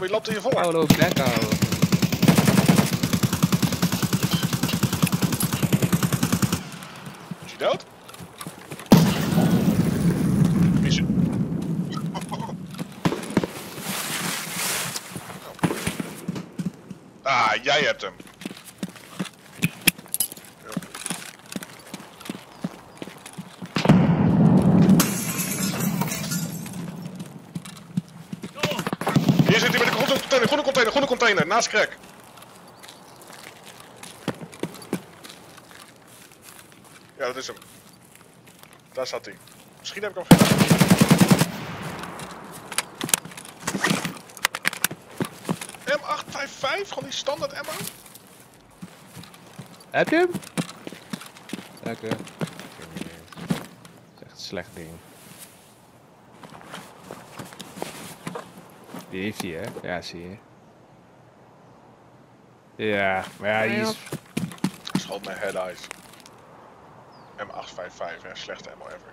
Wie loopt hier voor? Paulo Becco. Is hij dood? Ah, jij hebt hem. Hier zit hij met de groene container, container, groene container, naast crack. Ja, dat is hem. Daar zat hij. Misschien heb ik hem gedaan. M855, gewoon die standaard ammo? Heb je hem? Dat is echt een slecht ding. Die heeft hij, hè? Ja, zie je. Ja, maar ja, die is... Schoot mijn head eyes. M855, hè, slechte ammo ever.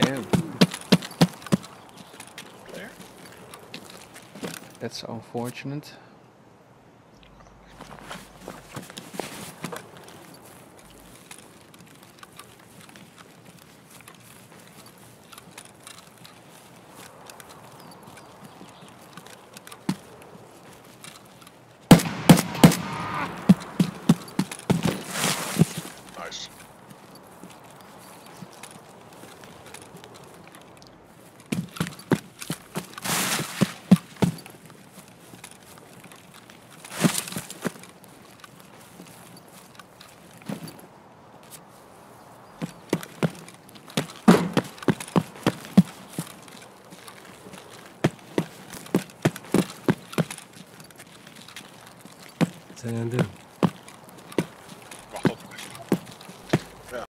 Damn, that's unfortunate. 成年人。